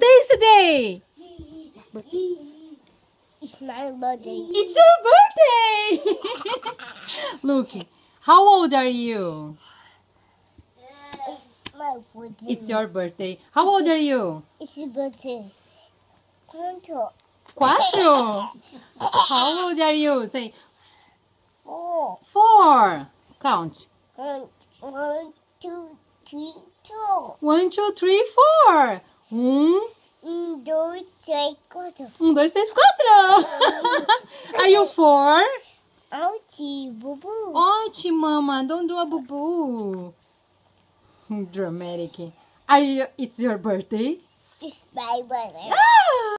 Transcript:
day is today? It's my birthday. It's your birthday! Look, how old are you? My birthday. It's your birthday. How old are you? It's your birthday. Quanto? Cuatro. How old are you? Say Four. four. Count. One, one, two, three, four. One, two, three, four. Um, Un, dos, tres, cuatro. um, dois, três, quatro. Are you four? Boo boo. Ótimo, mama. Don't do a boo-boo. Dramatic. Are you, it's your birthday? It's my birthday. Ah!